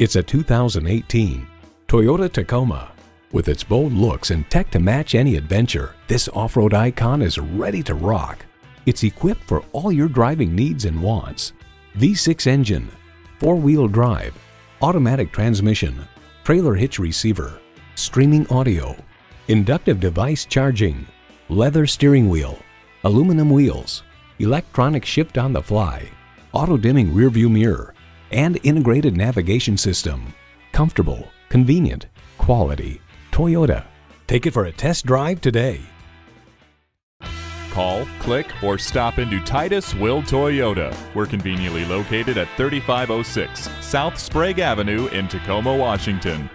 It's a 2018 Toyota Tacoma. With its bold looks and tech to match any adventure, this off-road icon is ready to rock. It's equipped for all your driving needs and wants. V6 engine, four-wheel drive, automatic transmission, trailer hitch receiver, streaming audio, inductive device charging, leather steering wheel, aluminum wheels, electronic shift on the fly, auto-dimming rearview mirror, and integrated navigation system. Comfortable, convenient, quality. Toyota. Take it for a test drive today. Call, click, or stop into Titus Will Toyota. We're conveniently located at 3506 South Sprague Avenue in Tacoma, Washington.